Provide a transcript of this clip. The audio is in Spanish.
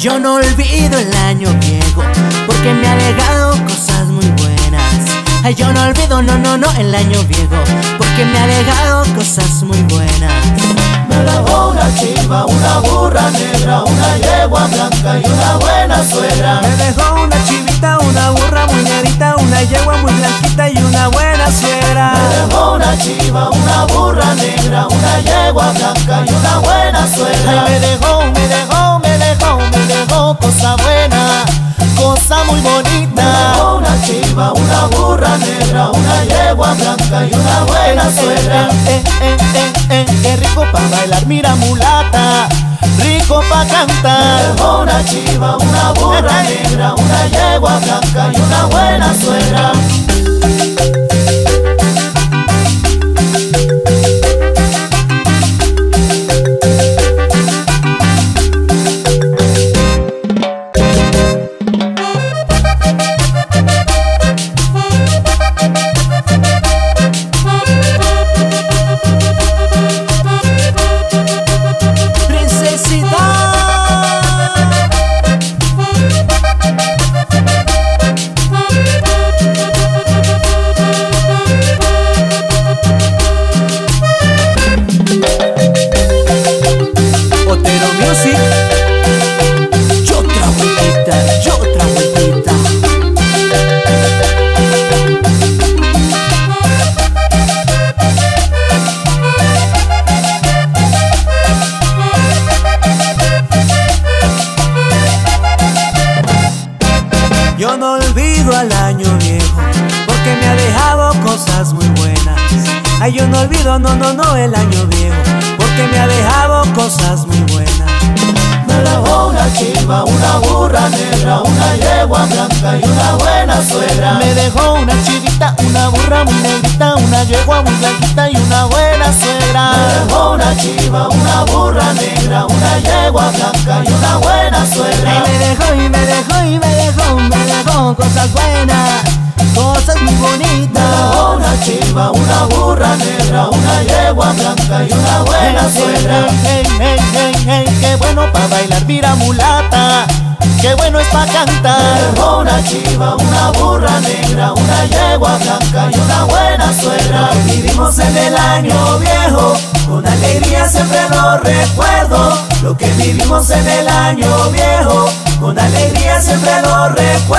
Yo no olvido el año viejo porque me ha dejado cosas muy buenas. Ay, yo no olvido, no, no, no, el año viejo porque me ha dejado cosas muy buenas. Me dejó una chiva, una burra negra, una yegua blanca y una buena suegra. Me dejó una chivita, una burra muy negrita, una yegua muy blanquita y una buena suegra. Me dejó una chiva, una burra negra, una yegua blanca y una buena suegra. Ay, me dejó, bonita. Una chiva, una burra negra, una yegua blanca y una buena suegra. Eh, eh, eh, eh, qué rico pa' bailar, mira mulata, rico pa' Me cantar. una chiva, una burra negra, una yegua blanca y una Ay, yo no olvido, no, no, no, el año viejo, porque me ha dejado cosas muy buenas. Me dejó una chiva, una burra negra, una yegua blanca y una buena suegra. Me dejó una chivita, una burra muy negrita, una yegua muy blanquita y una buena Me suegra. dejó una chiva, una burra una chiva, una burra negra, una yegua blanca y una buena suegra. Hey, hey, hey, qué bueno pa' bailar, mira mulata, qué bueno es pa' Me cantar. una chiva, una burra negra, una yegua blanca y una buena suegra. Vivimos en el año viejo, con alegría siempre lo recuerdo. Lo que vivimos en el año viejo, con alegría siempre lo recuerdo.